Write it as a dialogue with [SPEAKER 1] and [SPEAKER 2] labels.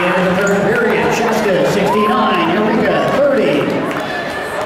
[SPEAKER 1] the end of the third